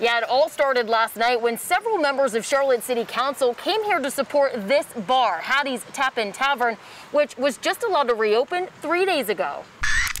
Yeah, it all started last night when several members of Charlotte City Council came here to support this bar, Hattie's Tap-In Tavern, which was just allowed to reopen three days ago.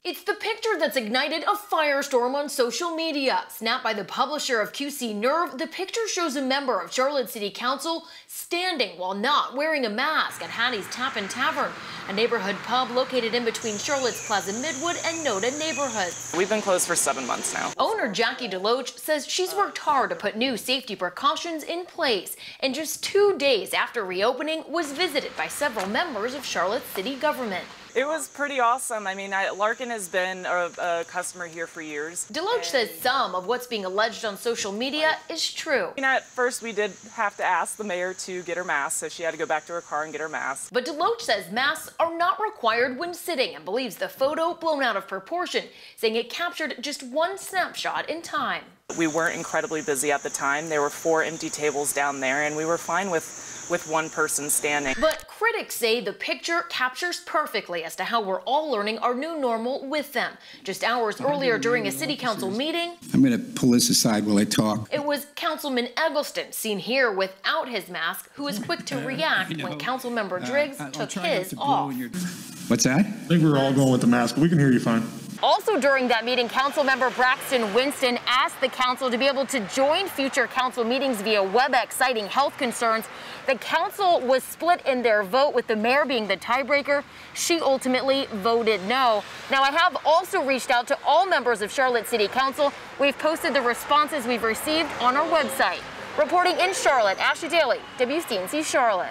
It's the picture that's ignited a firestorm on social media. Snapped by the publisher of QC Nerve, the picture shows a member of Charlotte City Council standing while not wearing a mask at Hattie's Tap-In Tavern, a neighborhood pub located in between Charlotte's Plaza Midwood and Noda neighborhoods. We've been closed for seven months now. Owner Jackie DeLoach says she's worked hard to put new safety precautions in place, and just two days after reopening was visited by several members of Charlotte City government. It was pretty awesome. I mean, I, Larken has been a, a, customer here for years. DeLoach says some of what's being alleged on social media is true. You know, at first, we did have to ask the mayor to get her mask, so she had to go back to her car and get her mask. But DeLoach says masks are not required when sitting and believes the photo blown out of proportion, saying it captured just one snapshot in time. We weren't incredibly busy at the time. There were four empty tables down there, and we were fine with with one person standing. But critics say the picture captures perfectly as to how we're all learning our new normal with them. Just hours earlier during a city council meeting, I'm going to pull this aside while I talk. It was Councilman Egleston, seen here without his mask, who was quick to react when Councilmember Driggs uh, took his off. What's that? I think we are all going with the mask, but we can hear you fine. Also during that meeting, Councilmember Braxton Winston asked the council to be able to join future council meetings via WebEx, citing health concerns. The council was split in their vote, with the mayor being the tiebreaker. She ultimately voted no. Now, I have also reached out to all members of Charlotte City Council. We've posted the responses we've received on our website. Reporting in Charlotte, Ashley Daly, WCNC Charlotte.